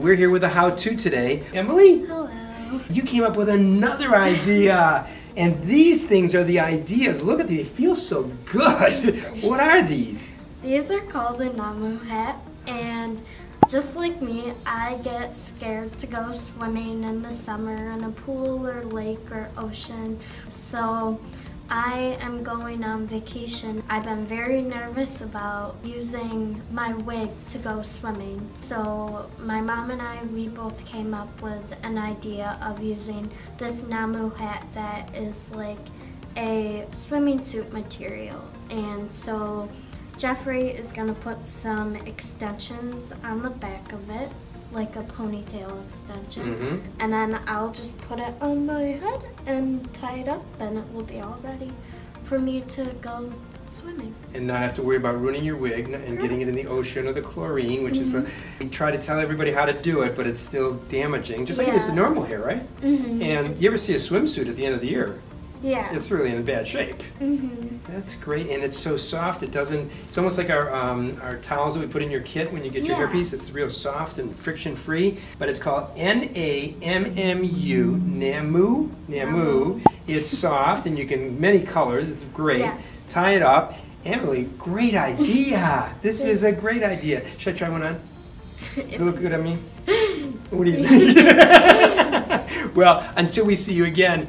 We're here with a how-to today. Emily, Hello. you came up with another idea. And these things are the ideas. Look at these, they feel so good. What are these? These are called a Nammu hat, and just like me, I get scared to go swimming in the summer in a pool or lake or ocean. So I am going on vacation. I've been very nervous about using my wig to go swimming. So my mom and I, we both came up with an idea of using this Nammu hat that is like a swimming suit material. And so Jeffrey is gonna put some extensions on the back of it, like a ponytail extension. Mm-hmm. And then I'll just put it on my head and tie it up, and it will be all ready for me to go swimming. And not have to worry about ruining your wig and getting it in the ocean or the chlorine, which is a, we try to tell everybody how to do it, but it's still damaging, just like it is to normal hair, right? Mm-hmm. And you ever see a swimsuit at the end of the year? Yeah. It's really in bad shape. Mm-hmm. That's great, and it's so soft. It doesn't. It's almost like our um, our towels that we put in your kit when you get your Yeah. hairpiece. It's real soft and friction free. But it's called N A M M U Nammu Nammu. It's soft, and you can many colors. It's great. Yes. Tie it up. Emily, great idea. This is a great idea. Should I try one on? Does it look good on me? What do you think? well, until we see you again,